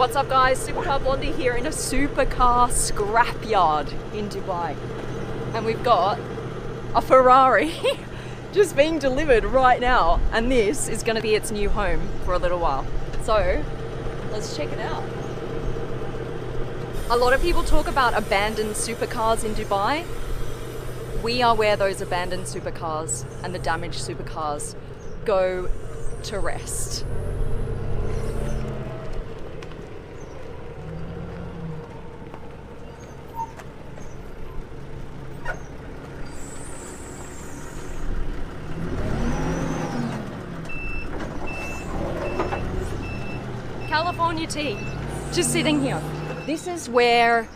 What's up, guys? Supercar Blondie here in a supercar scrapyard in Dubai. And we've got a Ferrari just being delivered right now. And this is going to be its new home for a little while. So let's check it out. A lot of people talk about abandoned supercars in Dubai. We are where those abandoned supercars and the damaged supercars go to rest. California T, just sitting here. This is where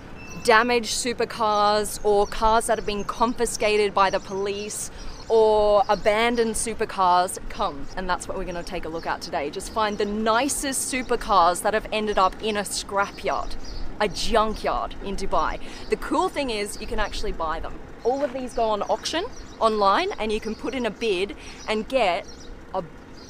damaged supercars or cars that have been confiscated by the police or abandoned supercars come. And that's what we're going to take a look at today. Just find the nicest supercars that have ended up in a scrapyard a junkyard in dubai. The cool thing is you can actually buy them. All of these go on auction online and you can put in a bid and get a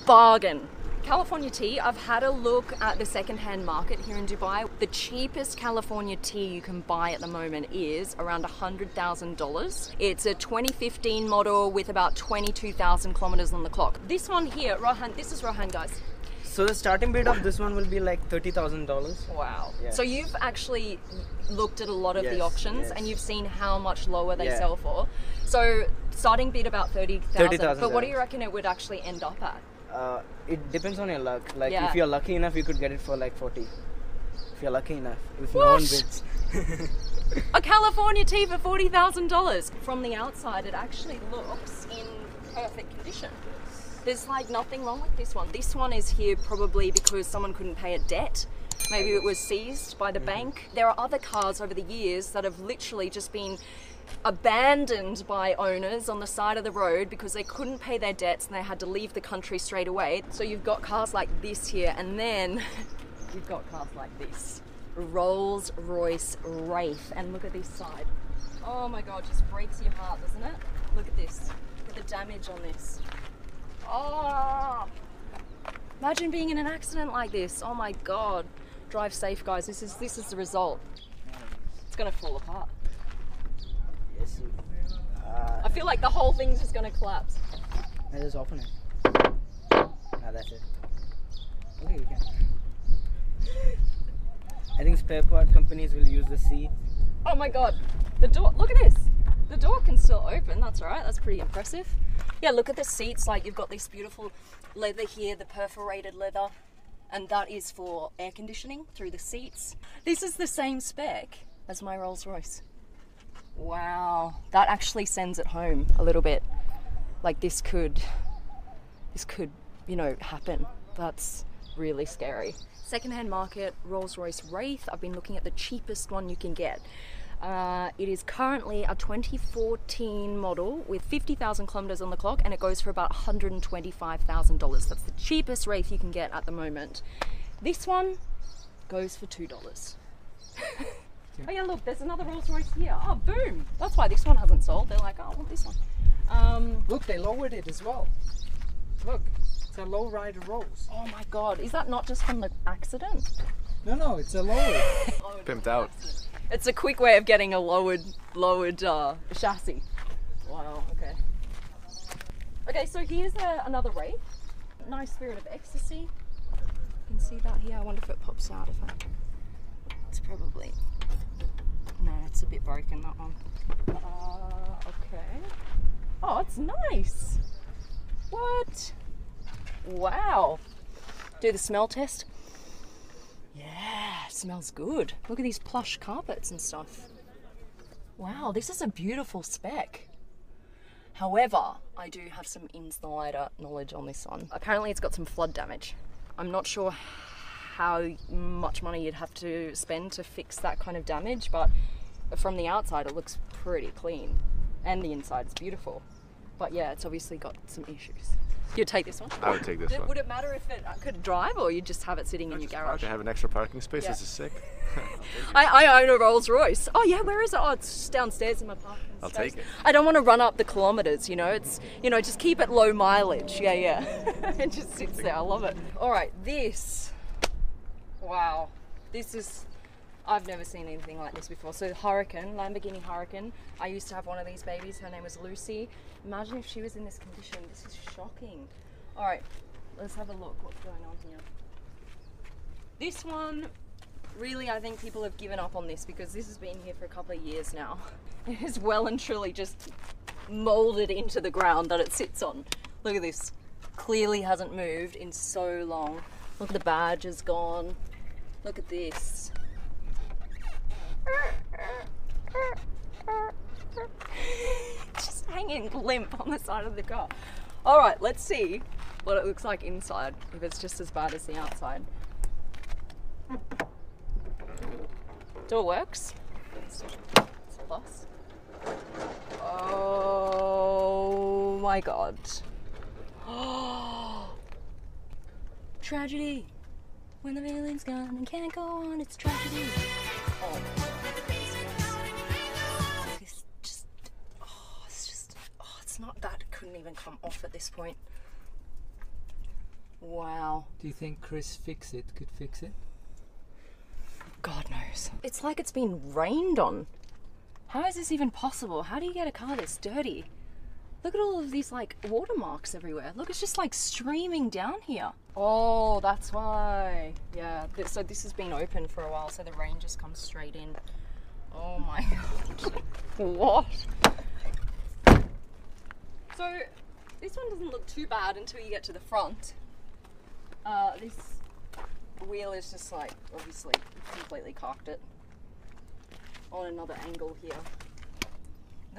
bargain California T, I've had a look at the secondhand market here in Dubai. The cheapest California T you can buy at the moment is around $100,000. It's a 2015 model with about 22,000 kilometers on the clock. This one here, Rohan, this is Rohan, guys. So the starting bid of this one will be like thirty thousand dollars. Wow. Yeah. So you've actually looked at a lot of the auctions yes. and you've seen how much lower they Yeah. sell for. So starting bid about 30,000. 30,000, but what do you reckon it would actually end up at? Uh, it depends on your luck. Like Yeah. if you're lucky enough, you could get it for like forty. If you're lucky enough, if no one What? bids. A California T for forty thousand dollars. From the outside, it actually looks in perfect condition. There's like nothing wrong with this one. This one is here probably because someone couldn't pay a debt. Maybe it was seized by the bank. There are other cars over the years that have literally just been abandoned by owners on the side of the road because they couldn't pay their debts and they had to leave the country straight away. So you've got cars like this here, and then you've got cars like this. Rolls Royce Wraith. And look at this side. Oh my god, just breaks your heart, doesn't it? Look at this. Look at the damage on this. Oh! Imagine being in an accident like this. Oh my god. Drive safe, guys. This is this is the result. It's gonna fall apart. Uh, I feel like the whole thing's just gonna collapse. I just open it. Ah, that's it. Okay, you can. I think spare part companies will use the seat. Oh my god. The door look at this. The door can still open, that's right. that's pretty impressive. Yeah, look at the seats, like you've got this beautiful leather here, the perforated leather. And that is for air conditioning through the seats. This is the same spec as my Rolls Royce. Wow. That actually sends it home a little bit. Like this could this could, you know, happen. That's really scary. Secondhand market, Rolls Royce Wraith. I've been looking at the cheapest one you can get. Uh, it is currently a 2014 model with 50,000 kilometers on the clock and it goes for about $125,000. That's the cheapest Wraith you can get at the moment. This one goes for $2. oh, yeah, look, there's another Rolls Royce here. Oh, boom! That's why this one hasn't sold. They're like, oh, I want this one. Um, Look, they lowered it as well. Look, it's a low rider Rolls. Oh my god, is that not just from the accident? No, no, it's a lowered. Pimped out. It's a quick way of getting a lowered lowered uh, chassis. Wow, okay. Okay, so here's a, another Wraith. Nice Spirit of Ecstasy. You can see that here. I wonder if it pops out if I... It's probably... No, it's a bit broken, that one. Uh, okay. Oh, it's nice. What? Wow. Do the smell test. Yeah, smells good. Look at these plush carpets and stuff. Wow, this is a beautiful spec. However, I do have some insider knowledge on this one. Apparently, it's got some flood damage. I'm not sure how much money you'd have to spend to fix that kind of damage, but from the outside, it looks pretty clean, and the inside is beautiful. But yeah, it's obviously got some issues. You'd take this one? I would take this Did- one. Would it matter if it uh, could drive, or you'd just have it sitting in your Proud garage? to have an extra parking space. Yeah. This is sick. I, I own a Rolls Royce. Oh yeah, where is it? Oh, it's downstairs in my parking I'll space. take it. I don't want to run up the kilometers. You know, it's you know just keep it low mileage. Yeah, yeah. it just sits there. I love it. All right, this. Wow, This is, I've never seen anything like this before. So Huracan, Lamborghini Huracan. I used to have one of these babies. Her name was Lucy. Imagine if she was in this condition. This is shocking. All right, let's have a look. What's going on here? This one, really, I think people have given up on this because this has been here for a couple of years now. It is well and truly just molded into the ground that it sits on. Look at this. Clearly hasn't moved in so long. Look at the badge is gone. Look at this. Just hanging limp on the side of the car. All right, let's see what it looks like inside. If it's just as bad as the outside. Door works. It's a plus. Oh my god. tragedy. When the feeling's gone and can't go on, it's tragedy. Oh. It's just, oh, it's just, oh, it's not that. It couldn't even come off at this point. Wow. Do you think Chris Fix It could fix it? God knows. It's like it's been rained on. How is this even possible? How do you get a car this dirty? Look at all of these like watermarks everywhere. Look, it's just like streaming down here. Oh, that's why. Yeah, so this has been open for a while, so the rain just comes straight in. Oh my god. what? So, this one doesn't look too bad until you get to the front. Uh, this wheel is just like obviously completely cocked it on another angle here.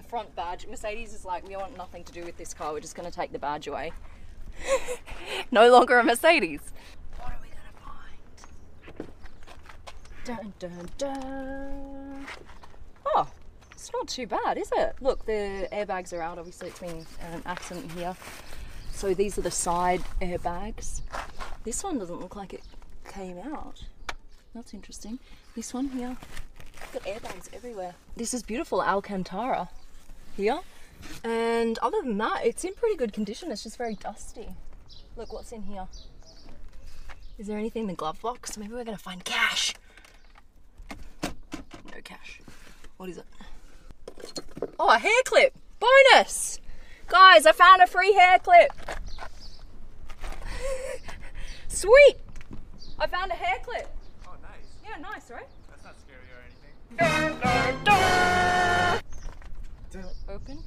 Front badge, Mercedes is like, we want nothing to do with this car. We're just going to take the badge away. no longer a Mercedes. What are we going to find? Dun dun dun. Oh, it's not too bad, is it? Look, the airbags are out. Obviously, it's been an accident here. So these are the side airbags. This one doesn't look like it came out. That's interesting. This one here, got airbags everywhere. This is beautiful Alcantara here. And other than that, it's in pretty good condition. It's just very dusty. Look what's in here. Is there anything in the glove box? Maybe we're gonna find cash. No cash. What is it? Oh, a hair clip! Bonus! Guys, I found a free hair clip. Sweet! I found a hair clip. Oh, nice. Yeah, nice, right? That's not scary or anything. Open.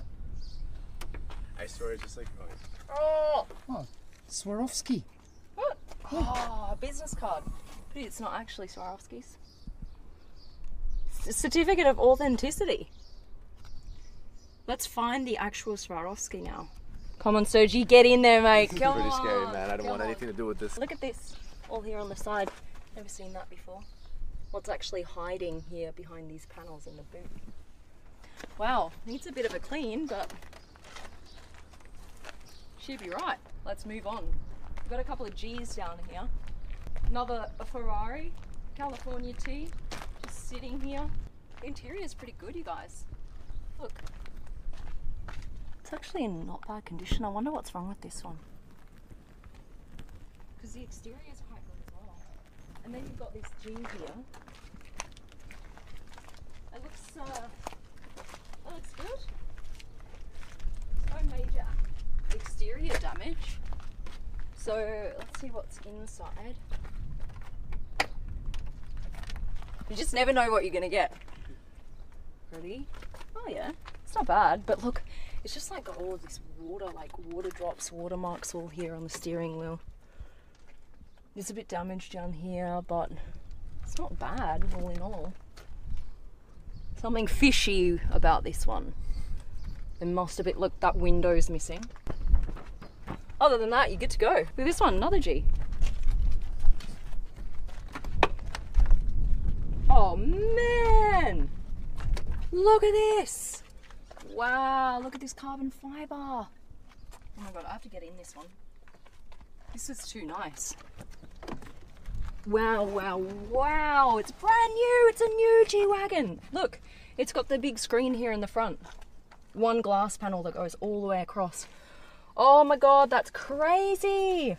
I swear it's just like noise. Oh! Swarovski. What? Oh, a business card. But it's not actually Swarovski's. C- certificate of authenticity. Let's find the actual Swarovski now. Come on, Sergi, get in there, mate. This is Come pretty scary, man. I don't come want on. anything to do with this. Look at this, all here on the side. Never seen that before. What's actually hiding here behind these panels in the boot? Wow, needs a bit of a clean, but she'd be right. Let's move on. We've got a couple of G's down here. Another a Ferrari, California T, just sitting here. The interior is pretty good, you guys. Look. It's actually in not bad condition. I wonder what's wrong with this one. Because the exterior is quite good as well. And then you've got this G here. It looks, uh, that looks good. No major exterior damage. So let's see what's inside. You just never know what you're gonna get. Ready? Oh yeah, it's not bad. But look, it's just like got all of this water, like water drops, water marks all here on the steering wheel. It's a bit damaged down here, but it's not bad all in all. Something fishy about this one. It must have been, look, that window's missing. Other than that, you're good to go. At this one, another G. Oh man! Look at this! Wow, look at this carbon fiber. Oh my god, I have to get in this one. This is too nice. Wow, wow, wow! It's brand new! It's a new G Wagon! Look, it's got the big screen here in the front. One glass panel that goes all the way across. Oh my god, that's crazy!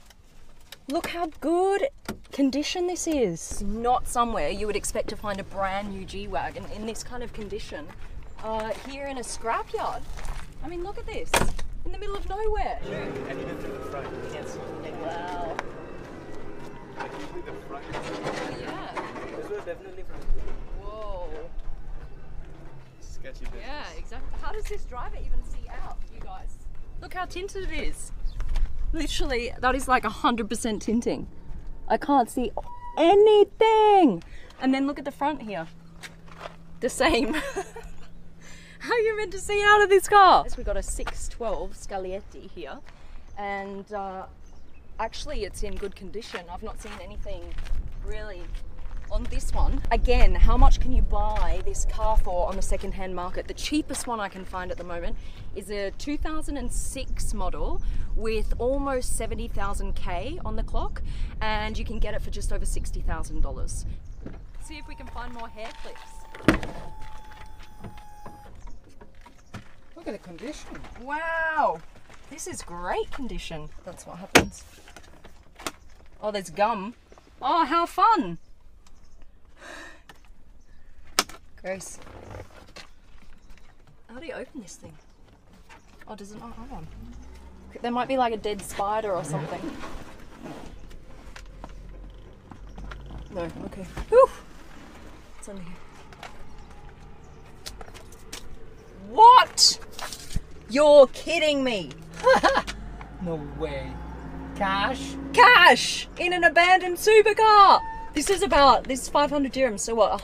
Look how good condition this is. Not somewhere you would expect to find a brand new G Wagon in this kind of condition uh, here in a scrapyard. I mean, look at this. In the middle of nowhere. And even through the front, you can't see. Wow. Like usually the front is Yeah. This was definitely. Whoa. sketchy business. Yeah, exactly. How does this driver even see out, you guys? Look how tinted it is. Literally, that is like 100% tinting. I can't see anything. And then look at the front here. The same. how are you meant to see out of this car? We've got a 612 Scaglietti here. And uh, actually, it's in good condition. I've not seen anything really on this one. Again, how much can you buy this car for on the second-hand market? The cheapest one I can find at the moment is a 2006 model with almost 70,000 K on the clock, and you can get it for just over $60,000. See if we can find more hair clips. Look at the condition. Wow, this is great condition. That's what happens. Oh, there's gum. Oh, how fun! Grace, how do you open this thing? Oh, does it not have one? There might be like a dead spider or something. No, okay. Whew. It's under here. What? You're kidding me. No way. Cash? Cash in an abandoned supercar. This is about this is 500 dirhams. So what?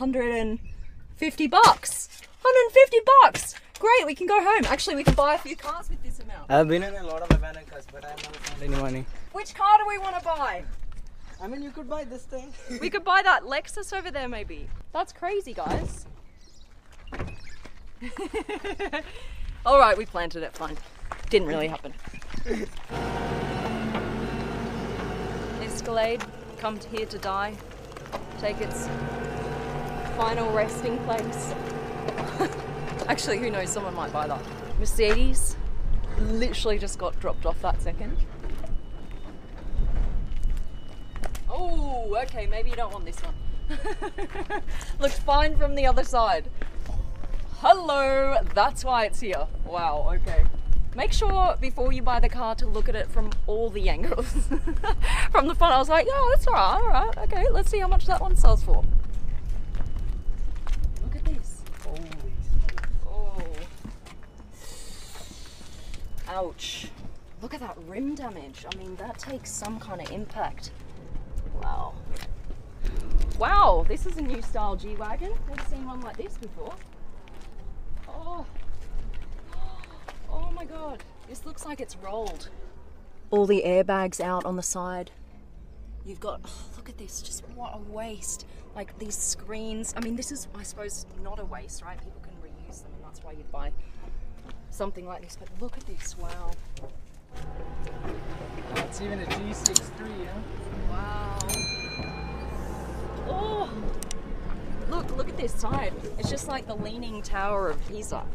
150 bucks. 150 bucks. Great. We can go home. Actually, we can buy a few cars with this amount. I've been in a lot of abandoned cars, but I've never found any money. Which car do we want to buy? I mean, you could buy this thing. We could buy that Lexus over there, maybe. That's crazy, guys. All right, we planted it. Fine. Didn't really happen. Escalade, come here to die. Take its final resting place. Actually, who knows? Someone might buy that. Mercedes literally just got dropped off that second. Oh, okay, maybe you don't want this one. Looks fine from the other side. Hello, that's why it's here. Wow, okay. Make sure before you buy the car to look at it from all the angles. from the front, I was like, oh, that's alright, alright, okay, let's see how much that one sells for. Look at this. Holy smokes. Oh. Ouch. Look at that rim damage. I mean, that takes some kind of impact. Wow. Wow, this is a new style G Wagon. Never seen one like this before. Oh. Oh my god. This looks like it's rolled. All the airbags out on the side. You've got, oh, look at this, just what a waste. Like these screens. I mean, this is, I suppose, not a waste, right? People can reuse them, and that's why you'd buy something like this. But look at this, wow. It's even a G63, yeah? Wow. Oh, look, look at this side. It's just like the leaning tower of Pisa.